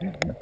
Yeah.